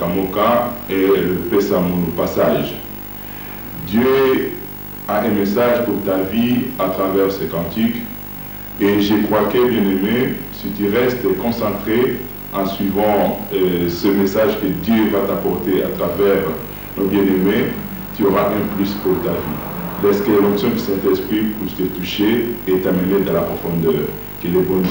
Kamoka et le Pesamou passage. Dieu a un message pour ta vie à travers ce cantique et je crois que, bien aimé, si tu restes concentré en suivant euh, ce message que Dieu va t'apporter à travers nos bien-aimés, tu auras un plus pour ta vie. Laisse que l'onction du Saint-Esprit puisse te toucher et t'amener dans la profondeur. Que les bon Dieu.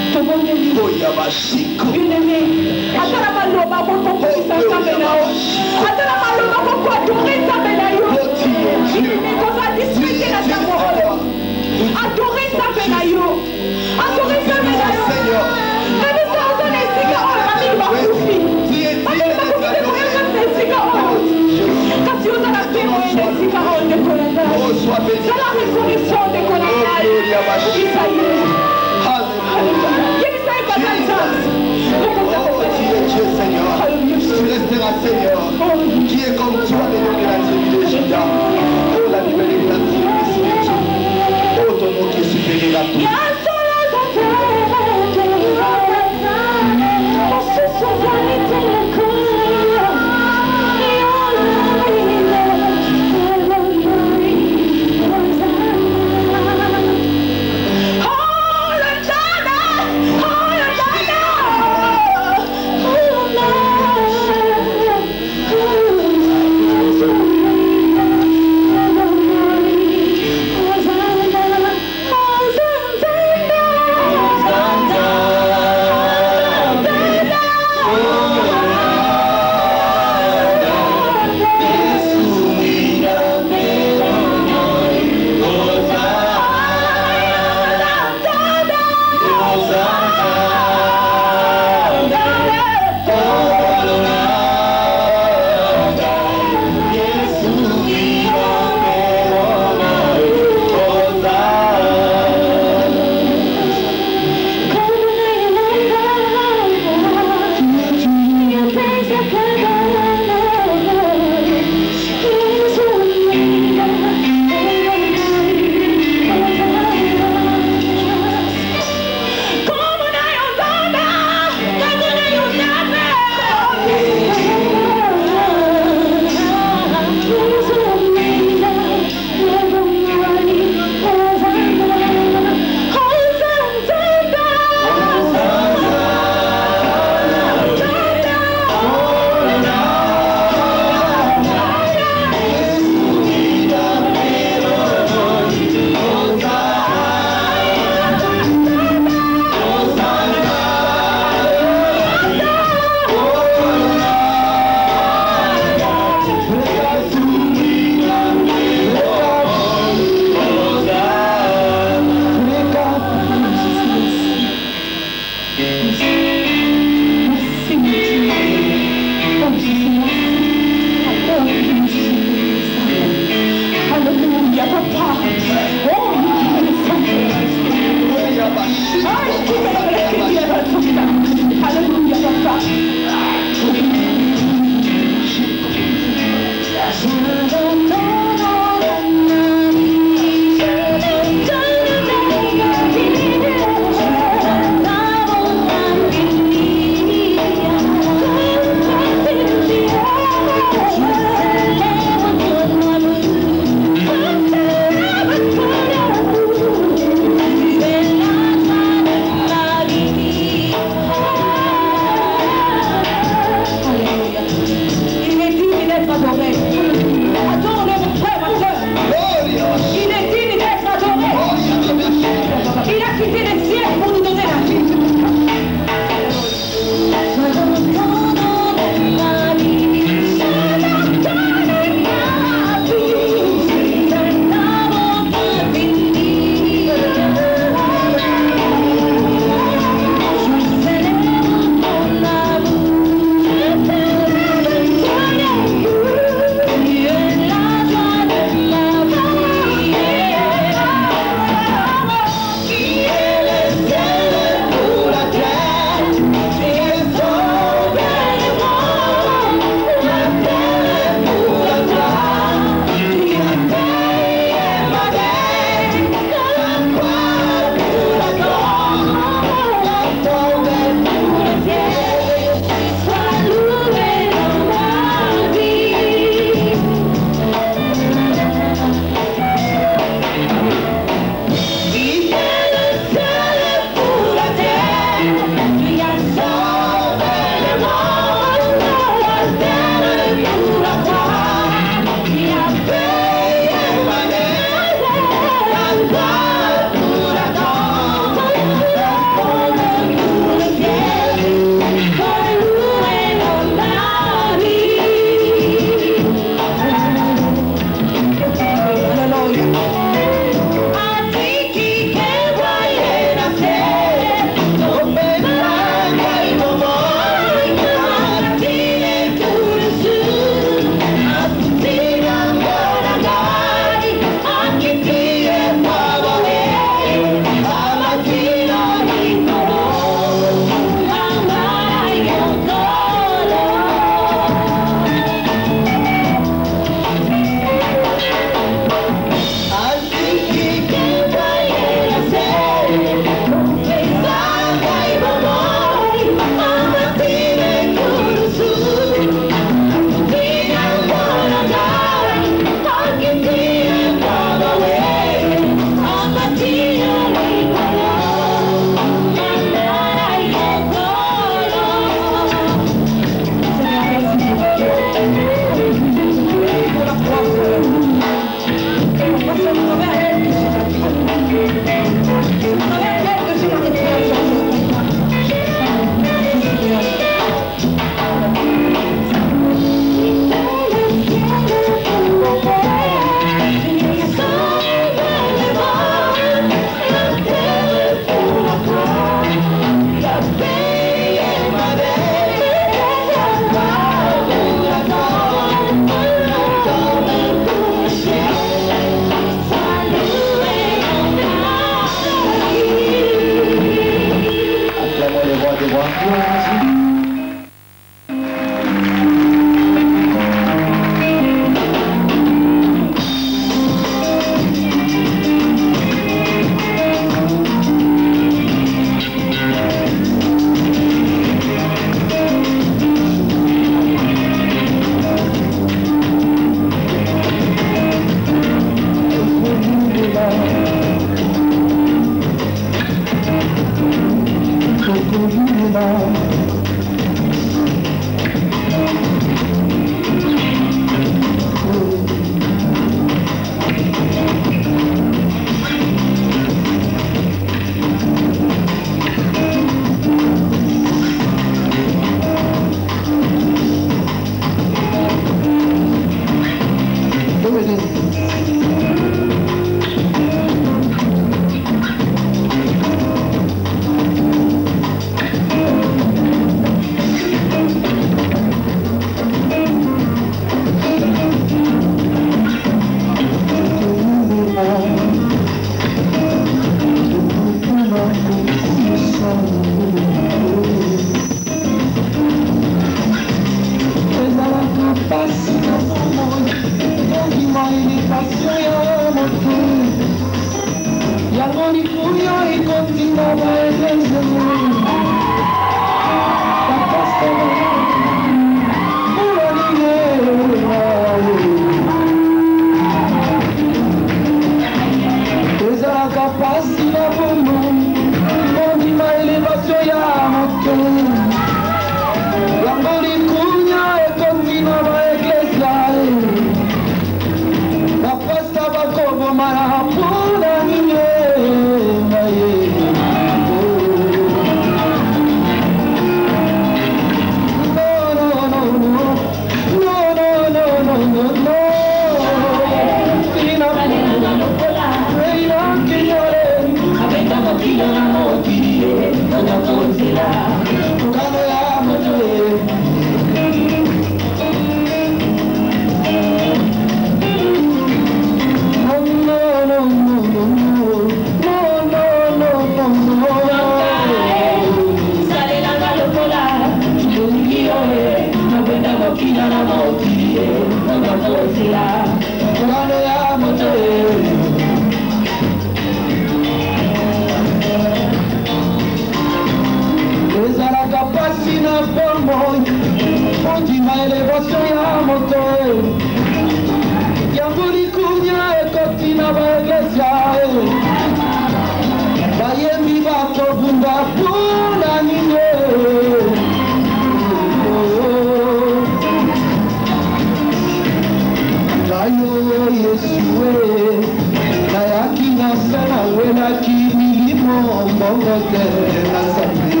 kokokela nzambe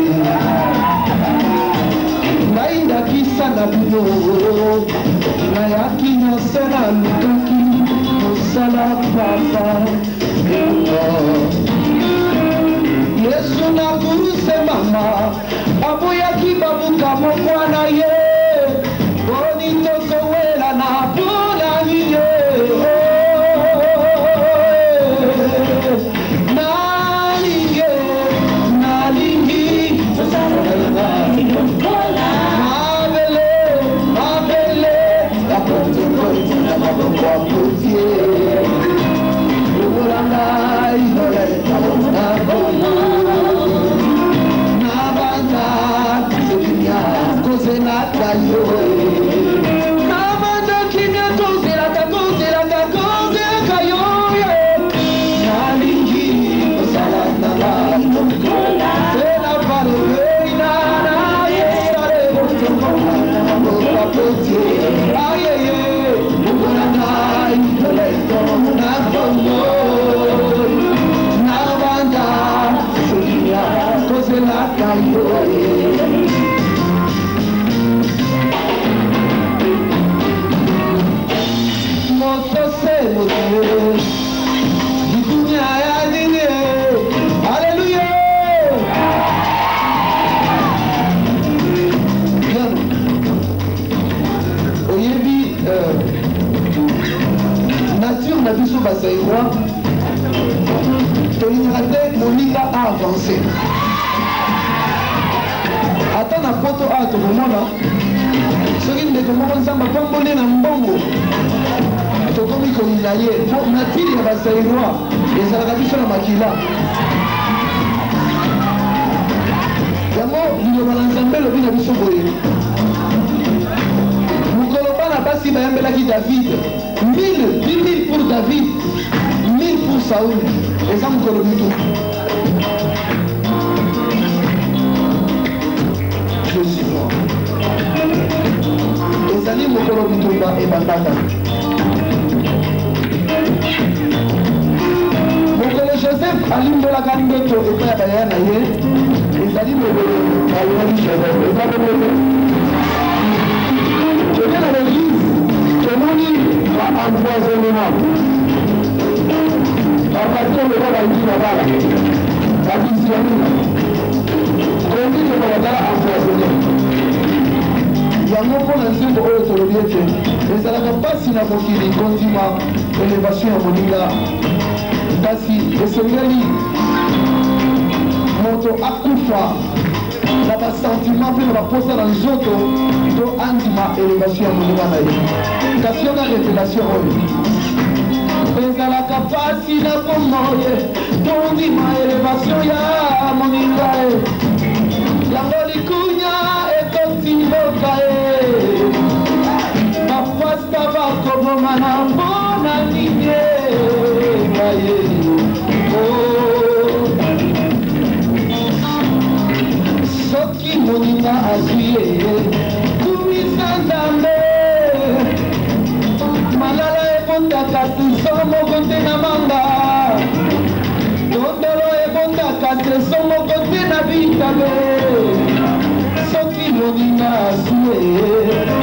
nayindakisa na bino nayaki nyonso nalukaki mosala papa. Yesu nakuruse mama babuyaki babuka mokwa na ye. Basairoi tolingaka te moninga aavance ata na poto awa tokomona soki ndeko moko nzambe apamboli na mbongo tokomi kolinga ye. Po natili ya basairoi ezalaka biso na makila. Yango liloba na nzambe elobi na biso boye basi bayambelaki david 1000 10 pour david 1000 pour saul. Eza mokolo bitu je suis mort ezali mokolo bitumba ebandaka. Mokolo joseph alimbolaka ndoto epai ya bayaya na ye. Ezali mokolo bayaki joseph. Eza mokolo tomoni baempoisonnement bapaster loka bayi na bala babisi ya mina kondike bakatala empoisonne yango mpo na nzembo oyo tolobi ete ezalaka mpasi na mokili kondima elevation ya moninga kasi esengeli moto akufa na basentima mpe na baposa na nzoto to andima elevation ya moninga na ye kasi yoka revelation oyo ezalaka mpasi na kombo ye tondima elevation ya moninga ye yango likunya ekoti mboka ye bapasta bakoboma na mbona nini ngaye soki moninga azwi ye ebondaka seso moko te na manga tondolo ebondaka seso moko te na bitabe soki moninga azwi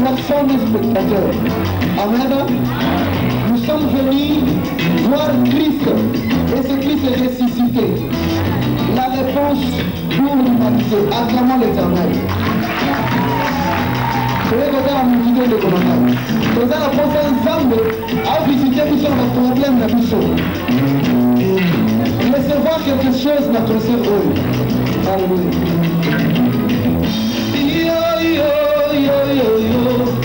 plateforme des spectateurs. En avant, nous sommes venus voir Christ et ce Christ est ressuscité. La réponse pour l'humanité, acclamant l'éternel. Kuweka kama mwingine ndio kuna nani. Tozana posa ensemble au visiter tous nos problèmes na biso. Recevoir quelque chose na conseil. Alléluia. you.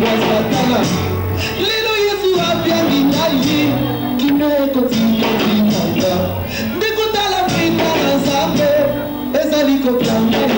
kwa satana lelo yesu apya mingai kimekotikokimanga ndikutala mwitana zambe ezali kopianga.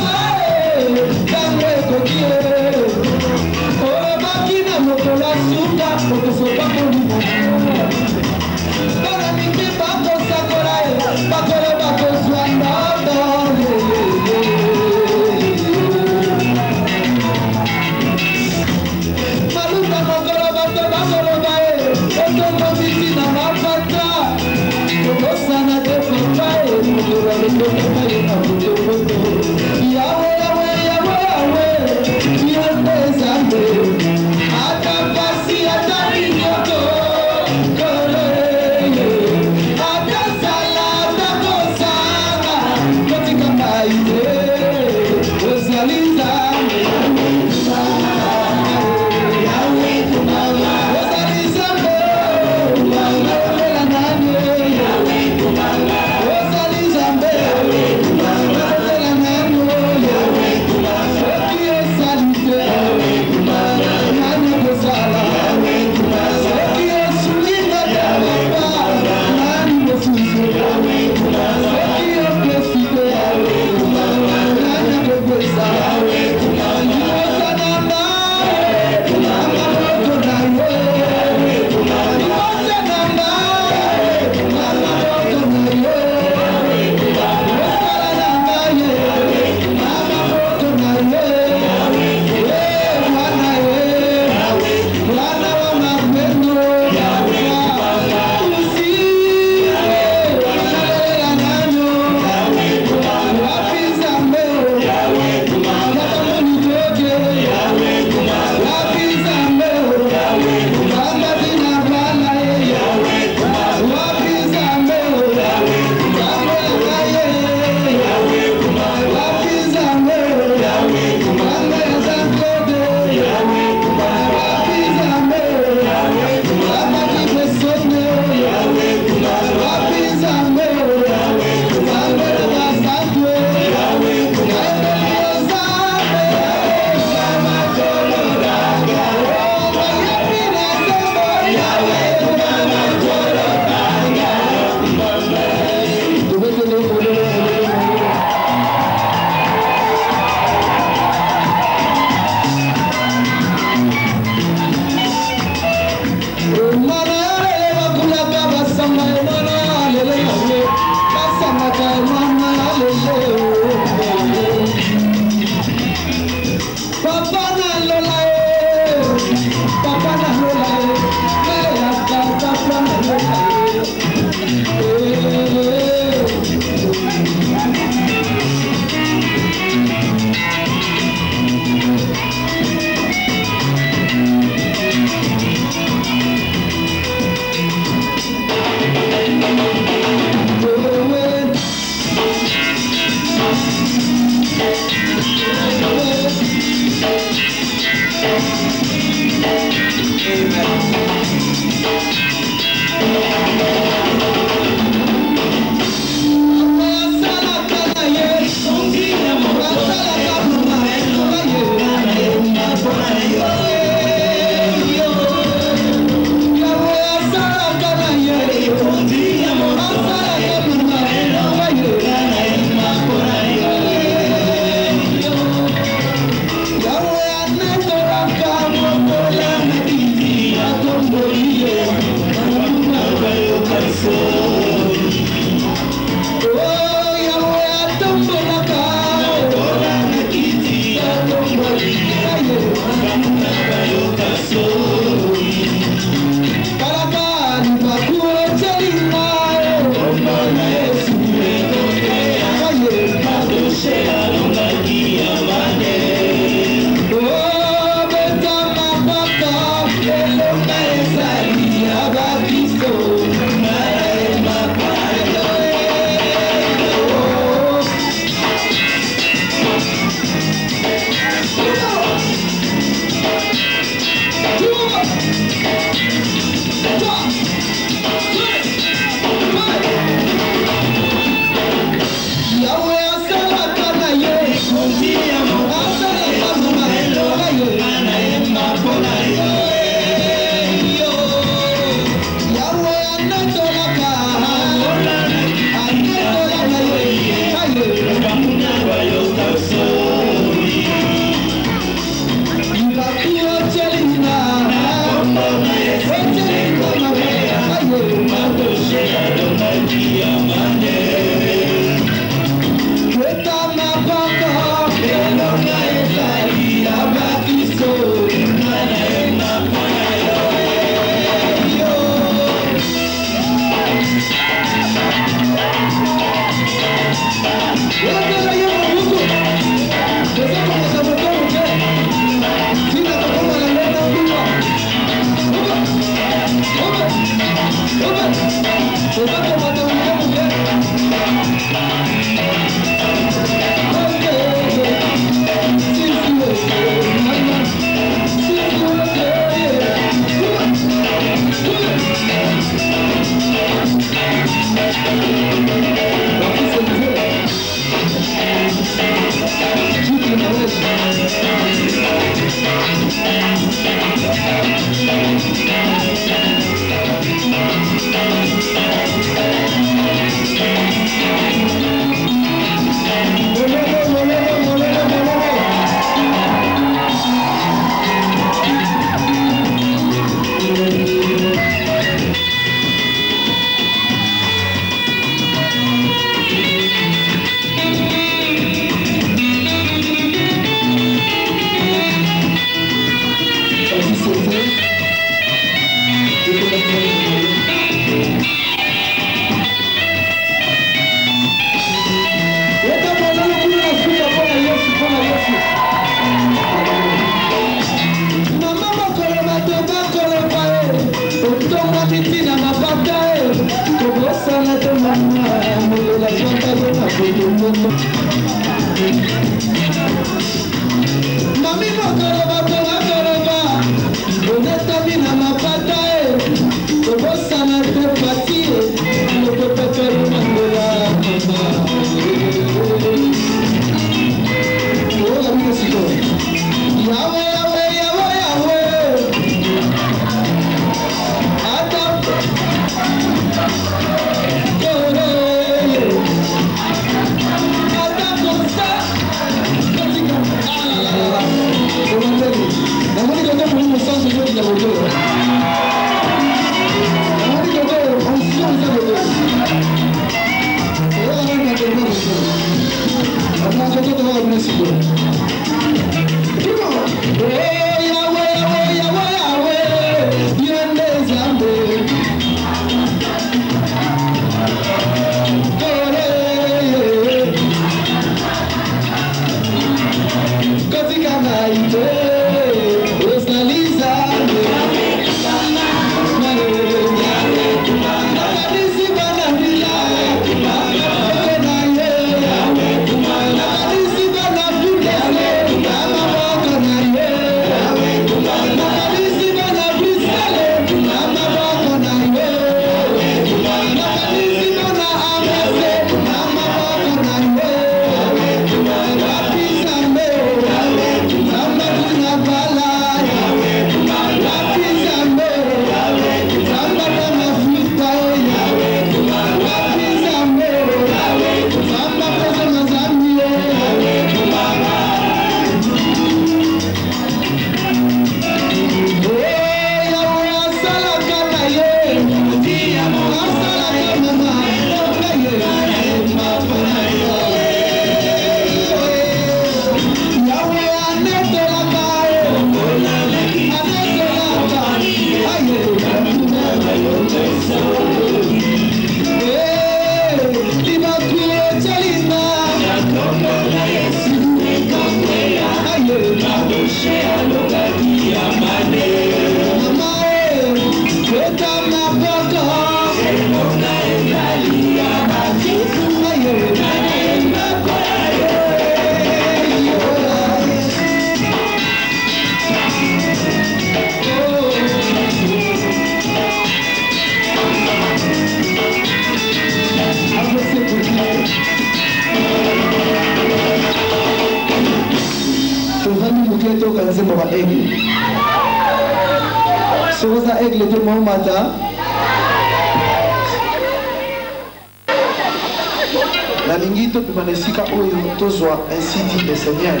Nalingi topema na esika oyo tozwa ainsi dit le seigneur.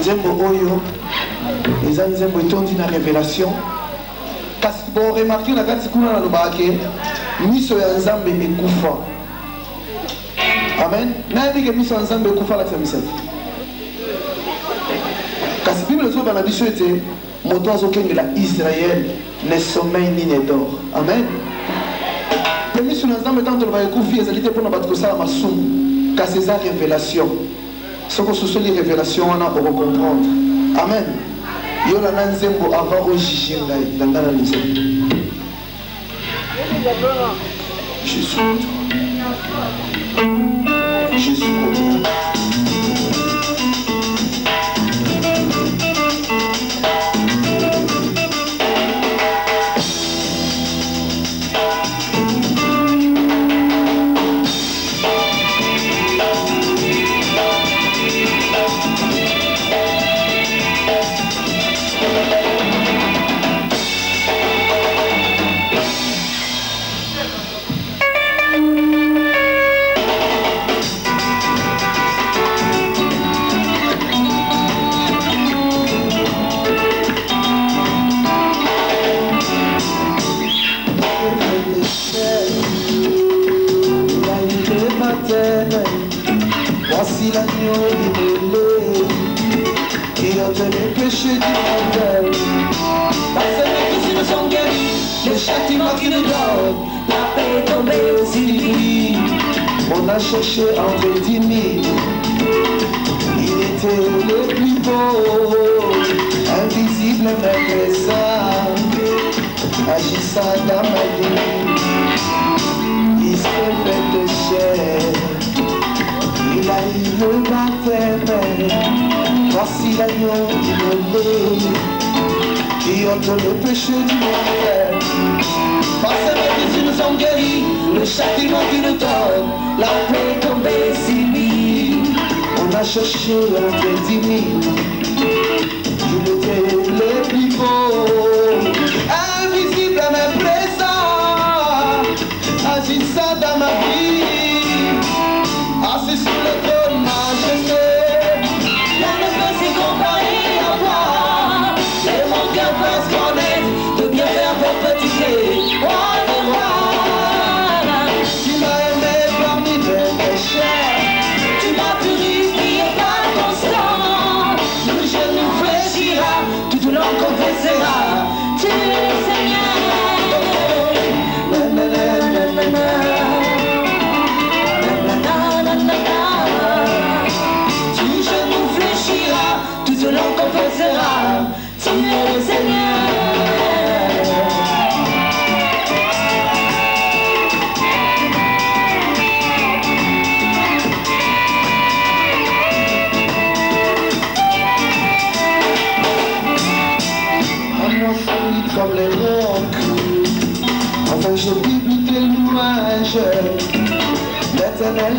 Nzembo oyo eza nzembo etondi na révélation. Kasi boremarke na kati kuna nalobaka miso ya nzambe ekufa. Amen. Nayebi ke miso ya nzambe ekufa alakisa misati kasi bible ezoba na biso ete moto azokengela israel ne sommeil ni ne dor amen miso na nzambe ntango toloba ekufi ezali te mpona bato kosala masumu kasi eza révélation soki ososoli révélation wana okocomprendre amen avant jésus jésus Cherché entre dix il était le plus beau, invisible même ça, agissant dans ma vie. Fils fait de chair, il a eu le baptême. Voici l'agneau immolé qui ôte le péché du monde. Nous guéris, le châtiment qui nous donne, la paix tombée lui. On a cherché un demi, il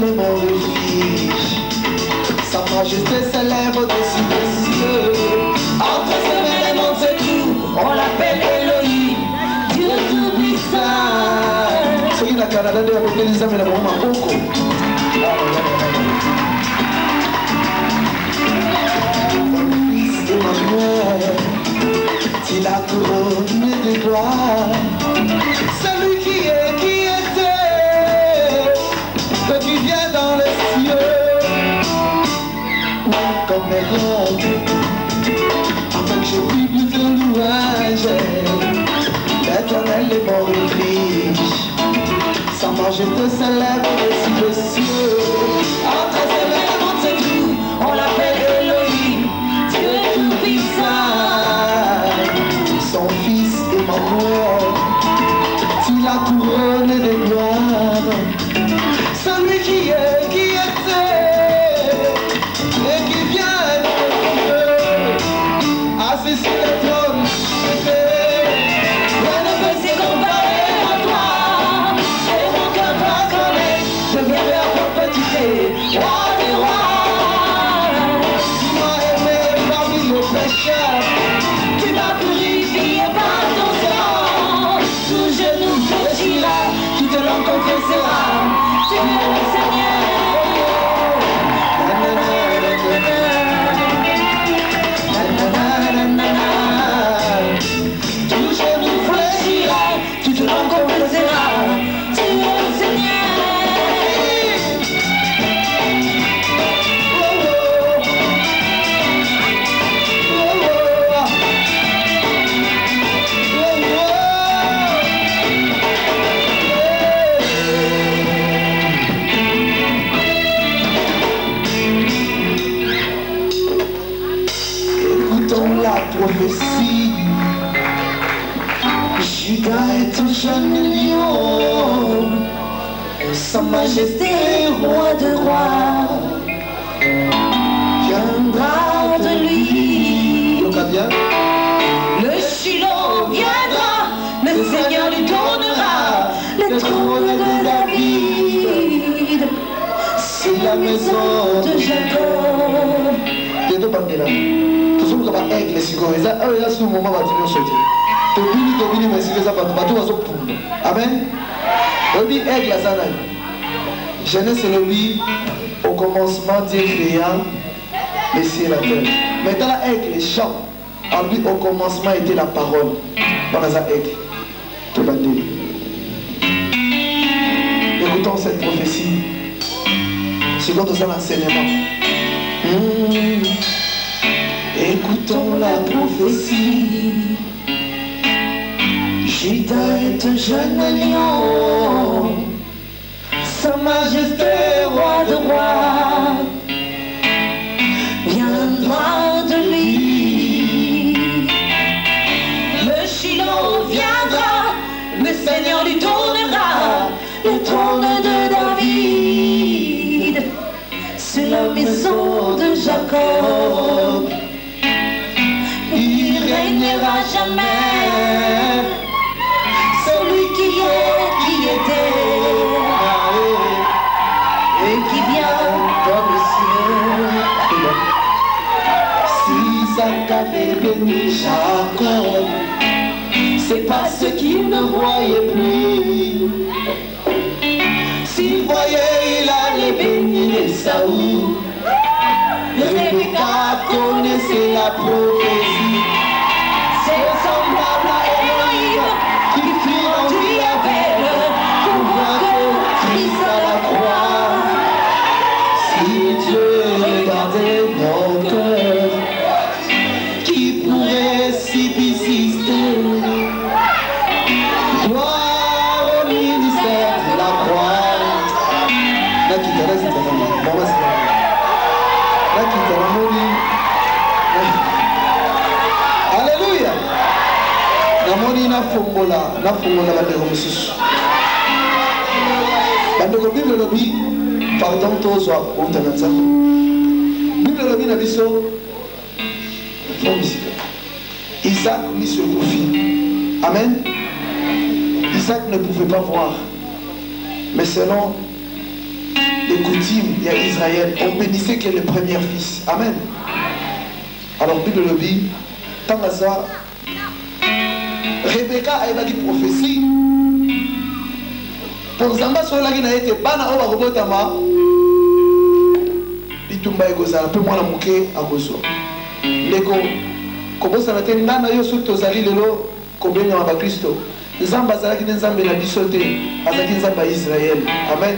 Refuge. Sa majesté s'élève au-dessus des cieux. Entre ses les monts se trouvent. On l'appelle Elohim, Dieu tout-puissant. de. valuable things. Sans manger de salade, si je le trône de David. c'est la maison de Jacob. Tedo bandela. tozoluka baaigle sikoyo eza oyo eza suki moma bato nyonso te tobini tobini me sika eza bato bato bazopunda amen oyebi aigle aza nani jeunesse elobi au commencement dieu créa le ciel la terre mais tala aigle jean alobi au commencement était la parole wana aza aigle tobandeli sikoyo toza na enseignement Mmh. Écoutons la prophétie. Judas est un jeune lion. Sa majesté, roi de rois, Il régnera jamais. Celui qui est, qui était, et qui vient dans le ciel. Si Isaac avait béni Jacob, c'est parce qu'il ne voyait plus. S'il voyait, il allait bénir Esaü. con la profesión. Nafongola bandeko mosusu bandeko bible elobi pardon tozwa kouta na nzambe bible elobi na biso fo misika isaac miso ekofi amen. Isaac ne pouvait pas voir mais selon les coutumes il y a Israël, on bénissait que le premier fils. Amen. Alors, Bible le dit, tant que ça, Rebecca a dit prophétie. Pour Zamba solaki na ete bana oyo bakobotama bitumba ekozala mpe mwana moke akozwa. Ndeko kobosana te nga na yo soki tozali lelo kobengama bakristo. Nzambe azalaki nde nzambe na biso te azalaki nzambe ya israele. Amen.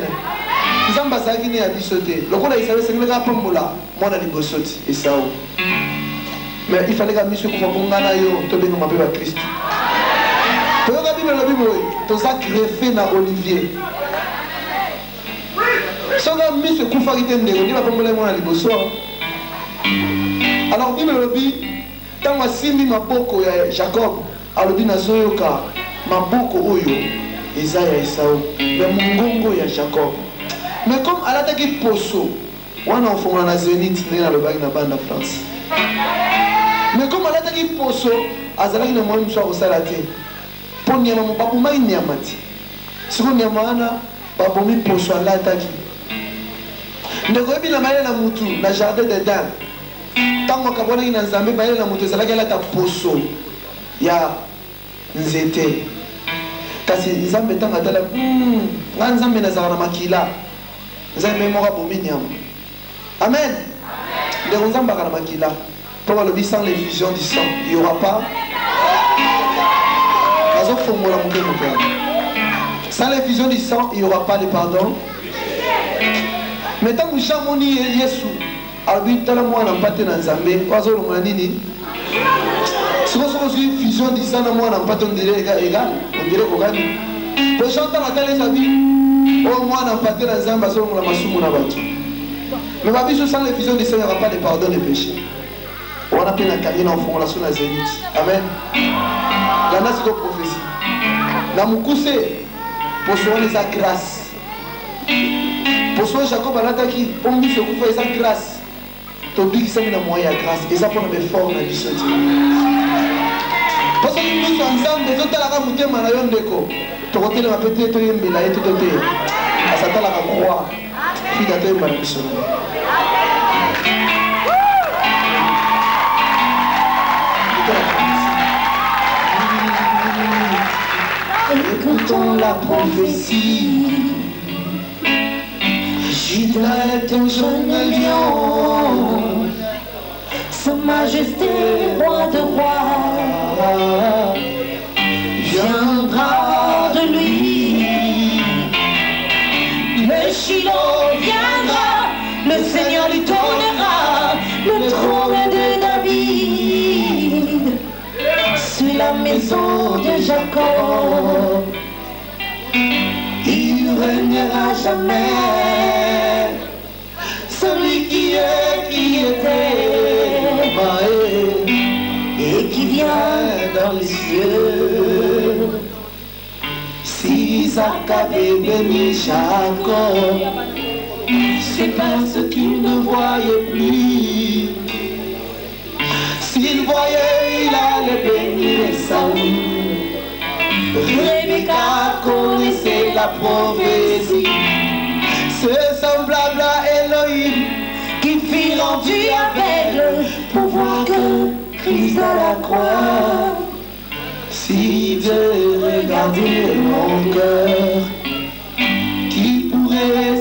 Nzambe azalaki ne ya biso te. Lokola isau esengelaka apambola mwana liboso ti esau mais ifaleka miso ekufa mpo nga na yo tobengama mpe bakristo bible elobi boye toza greffe na olivier. Soki miso ekufaki te ndeko nde bapambola ye mwana liboso alors bible elobi ntango asimbi maboko ya jacob alobi nazoyoka maboko oyo eza ya esau ya mongongo ya jacob. Mais comme alataki poso wana ofongola na zénith ndenge nalobaki na banda france mais comme alataki poso azalaki na moye mosu akosala te mpo nyama babomaki nyama te siko nyama wana babomi poso alataki ndeko oyebi na mayele na mutu na jardin de dan ntango akabwanaki na nzambe mayele na mutu ezalaki alata poso ya nzete. Kasi nzambe ntango atala "Hmm, nga nzambe nazalaka na makila. Nzambe moko abomi nyama. Amen. Ndeko nzambe aka na makila. Mpo balobi sans l'effusion du sang. Il y aura pas sans l'effusion du sang il y aura pas de pardon. Mais ntango jean amoni ye- yesu. Alobi tala mwana mpate na nzambe oyo azolongola nini sikoyo ozwi fusion du sang na mwana mpate ondire egal ondire kokani po jean ntango atala yesu abi oyo mwana mpate na nzambe azolongola masumu na bato mais babiso sans l'effusion du sang il y aura pas de pardon de péché. Wana mpe nakangi na ofongola so na zénith amen. Landa sikoyo prophésie na mokuse poso wana eza grâce. Poso oyo jacob alataki mpo miso ekufa eza grâce. Tobikisami na moyen ya grâce eza mpona befort na biso te. Mpo soki miso ya nzambe ezotalaka motema na yo ndeko tokotelema mpe te toyembela ye te asa atalaka croix. Fida toyemba na biso na Écoutons la prophétie. Judas est un jeune lion. Sa majesté, roi de rois, viendra de lui. Le Shiloh viendra, le Seigneur lui donnera le trône de David sur la maison de Jacob reviendra jamais. Celui qui est, qui était, et qui vient dans les cieux. Si Isaac avait béni Jacob, c'est parce qu'il ne voyait plus. S'il voyait, il allait bénir Esaü. Rebecca connaissait la prophétie. Ce semblable à Elohim qui fit rendu avec pour voir que Christ à la croix. Si Dieu regardait mon cœur, qui pourrait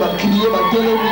bakriye batelemi